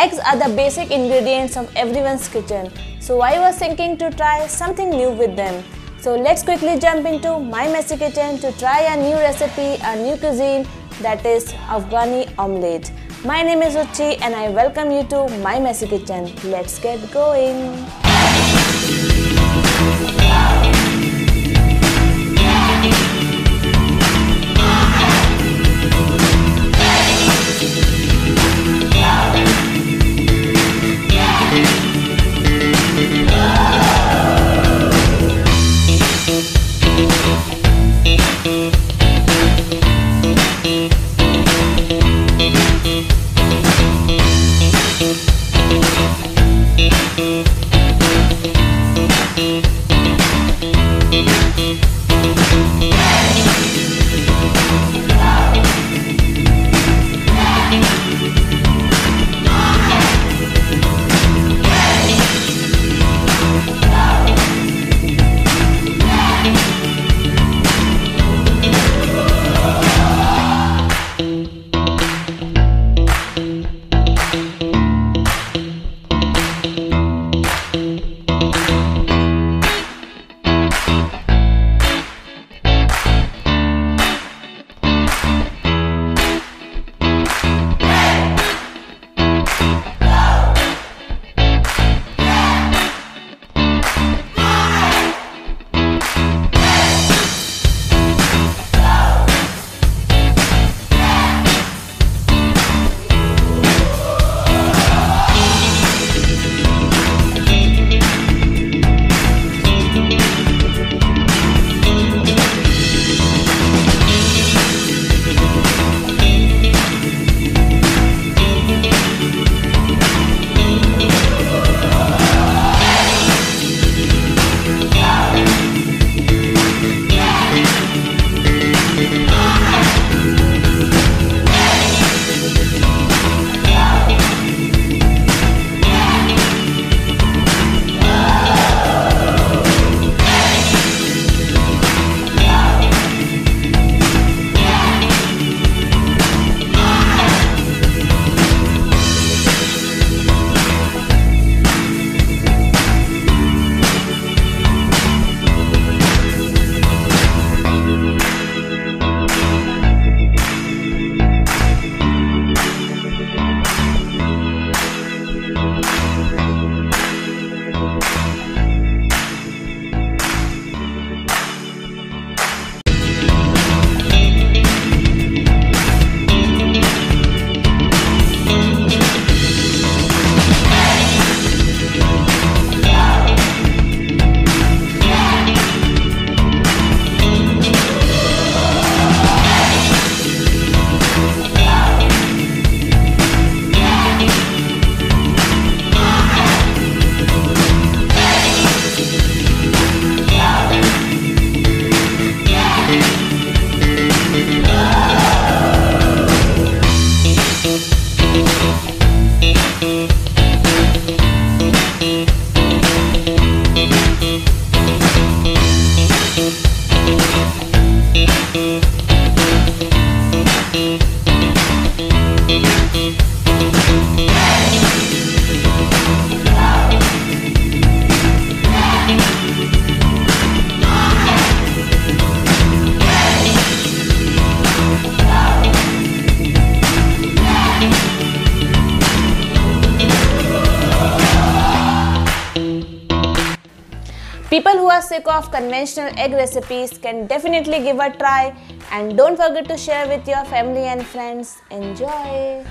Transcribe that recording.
Eggs are the basic ingredients of everyone's kitchen, so I was thinking to try something new with them. So let's quickly jump into my messy kitchen to try a new recipe, a new cuisine that is Afghani omelette. My name is Ruchi and I welcome you to my messy kitchen. Let's get going. Mm-hmm. People who are sick of conventional egg recipes can definitely give a try and don't forget to share with your family and friends. Enjoy!